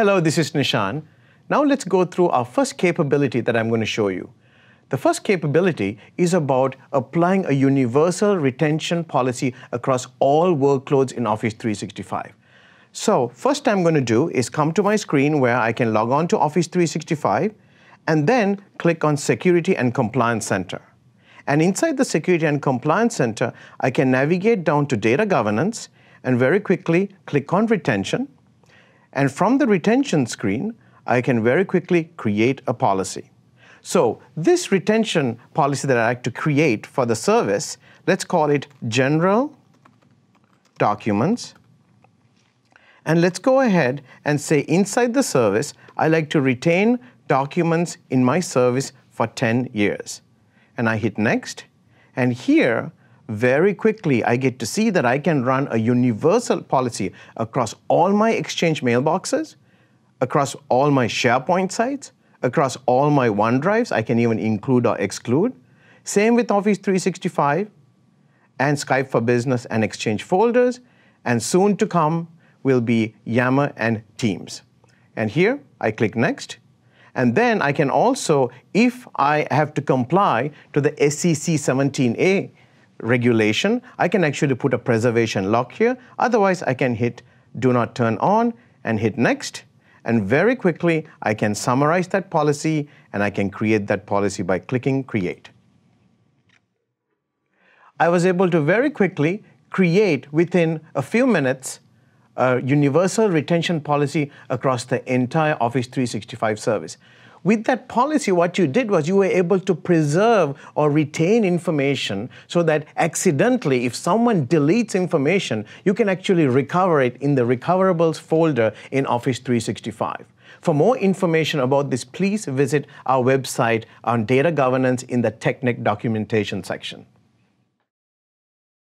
Hello, this is Nishan. Now let's go through our first capability that I'm going to show you. The first capability is about applying a universal retention policy across all workloads in Office 365. So first I'm going to do is come to my screen where I can log on to Office 365 and then click on Security and Compliance Center. And inside the Security and Compliance Center, I can navigate down to Data Governance and very quickly click on Retention. And from the retention screen, I can very quickly create a policy. So this retention policy that I like to create for the service, let's call it General Documents. And let's go ahead and say inside the service, I like to retain documents in my service for 10 years. And I hit Next. And here, very quickly, I get to see that I can run a universal policy across all my Exchange mailboxes, across all my SharePoint sites, across all my OneDrives. I can even include or exclude. Same with Office 365 and Skype for Business and Exchange folders. And soon to come will be Yammer and Teams. And here, I click Next. And then I can also, if I have to comply to the SEC 17A regulation, I can actually put a preservation lock here. Otherwise, I can hit do not turn on and hit next. And very quickly, I can summarize that policy and I can create that policy by clicking create. I was able to very quickly create within a few minutes a universal retention policy across the entire Office 365 service. With that policy, what you did was you were able to preserve or retain information so that accidentally, if someone deletes information, you can actually recover it in the recoverables folder in Office 365. For more information about this, please visit our website on data governance in the TechNet documentation section.